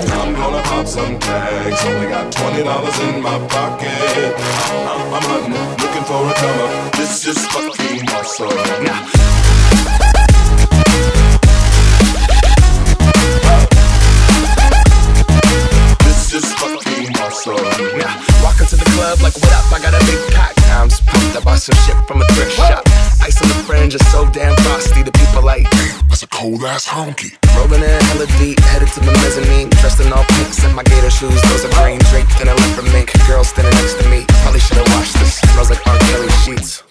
I'm gonna pop some tags. Only got twenty dollars in my pocket. I'm, I'm hunting, looking for a come up. This is fucking awesome. Now, This is fucking awesome. now, walk into the club like, what up? I got a big cock. I'm just pumped. I bought some shit from a thrift shop. Ice on the fringe is so damn frosty. The people like, That's a cold ass honky. rolling in hella deep, headed to the mezzanine. Dressed in all pink, set my gator shoes. Those are green draped in a leopard mink. Girl standing next to me. Probably should've washed this. Smells like R. Kelly sheets.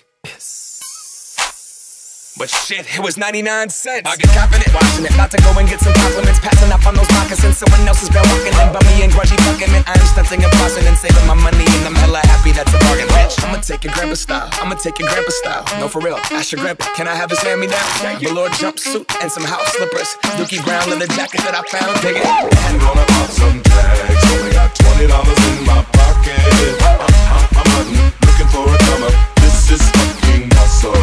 But shit, it was 99 cents. I get confident watching it. About to go and get some compliments. Passing up on those moccasins. Someone else has been walking in me and grudgy fucking man. I'm stunting and flossing and saving my money. Take your grandpa style. I'ma take your grandpa style. No, for real. Ask your grandpa. Can I have his hand me down? Velour jumpsuit and some house slippers. Dookie brown leather jacket that I found. Dig it. I'm gonna pop some tags. Only got twenty dollars in my pocket. I'm, I'm, I'm looking for a come up. This is fucking awesome.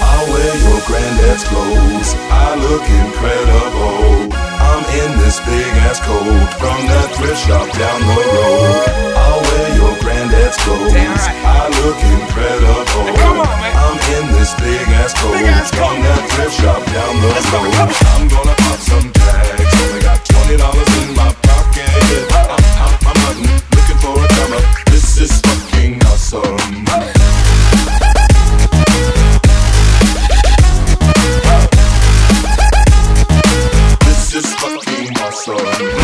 I'll wear your granddad's clothes. I look incredible. I'm in this big ass coat from that thrift shop down the road. I'll wear your granddad's clothes. this big ass coat from that thrift shop down the road. I'm gonna pop some tags. Only got twenty dollars in my pocket. I'm, I'm, I'm hunting, looking for a come. This is fucking awesome. This is fucking awesome.